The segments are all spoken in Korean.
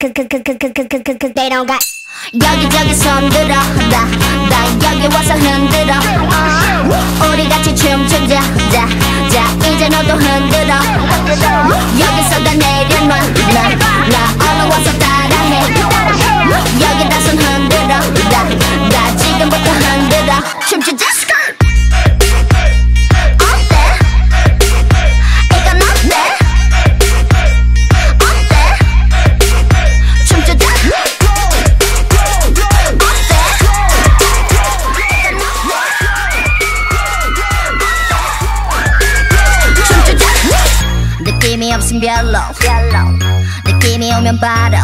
Cause, cause, they don't got 여기저기 손들어 나, 나 여기 와서 흔들어 어, 우리 같이 춤추자 자, 자 이제 너도 흔들어 여기서 다 내리면 나, 나 얼른 와서 따라해 여기다 손 흔들어 나, 나 지금부터 흔들어 춤추자 느낌이 없음 별로. 느낌이 오면 바로.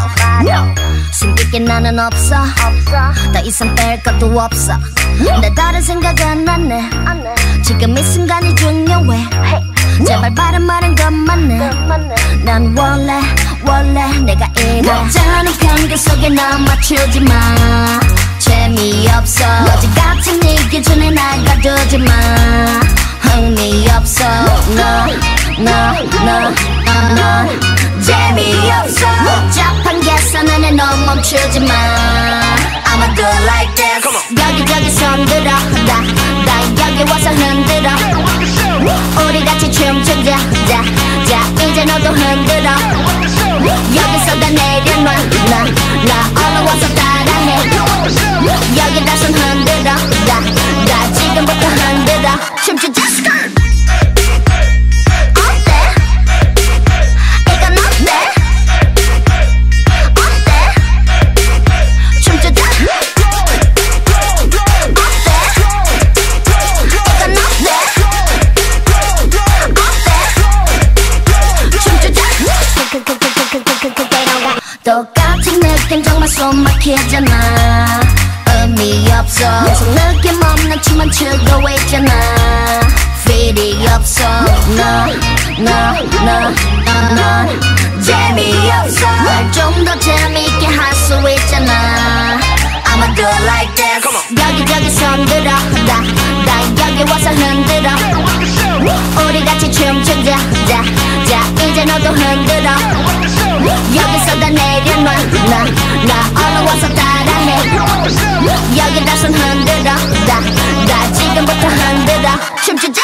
숨길 게 나는 없어. 더 이상 뺄 것도 없어. 내 다른 생각은 안해 지금 이 순간이 중요해. 제발 바른 말은 것만 해 난 원래 원래 내가 이래. 완전히 경계 속에 나 맞추지 마. 재미없어. 어제 같은 네 기준에 날 가두지 마. 흥미없어. 너 너너너 재미없어. 복잡한 계산은 넌 멈추지 마. I'ma do like this. 여기저기 손들어. 나, 나 여기 와서 흔들어. 우리 같이 춤추자 자, 자 이제 너도 흔들어. 여기서 다 내려놔. 나, 나 얼른 와서 따라해. 여기다 손 흔들어 똑같은 느낌 정말 숨 막히잖아 의미 없어 계속 느낌 없는 춤만 추고 있잖아 필이 없어 너너너너 재미없어 좀더 재미있게 할 수 있잖아 I'ma do it like this 여기저기 손들어 나, 나 여기 와서 흔들어 우리 같이 춤추자 자, 자 이제 너도 흔들어 여기서 다 내려놔. 나, 나 얼른 와서 따라해. 여기 다 손 흔들어. 나, 나 지금부터 흔들어. 춤추자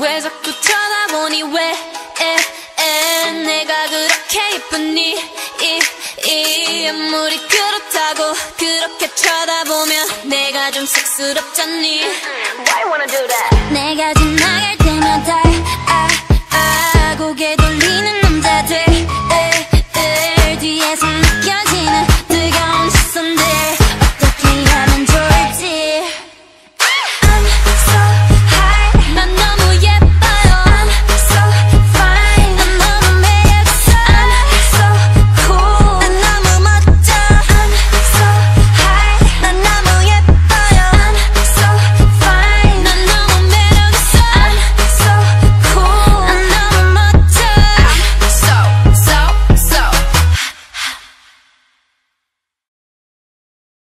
왜 자꾸 쳐다보니 왜? 에, 에, 내가 그렇게 예쁘니? 이, 이 아무리 그렇다고 그렇게 쳐다보면 내가 좀 쑥스럽잖니? Why you wanna do that? 내가 지